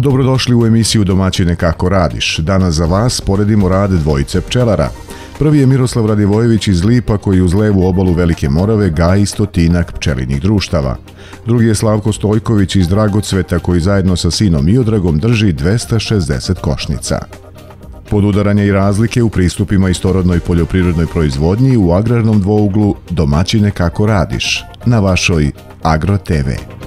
Dobrodošli u emisiju Domaćine kako radiš. Danas za vas poredimo rad dvojice pčelara. Prvi je Miroslav Radivojević iz Lipa koji uz levu obalu Velike Morave gaji stotinak pčelinjih društava. Drugi je Slavko Stojković iz Dragocveta koji zajedno sa sinom Miodragom drži 260 košnica. Pod udaranje i razlike u pristupima istorodnoj poljoprivrednoj proizvodnji u agrarnom dvouglu Domaćine kako radiš na vašoj Agro TV.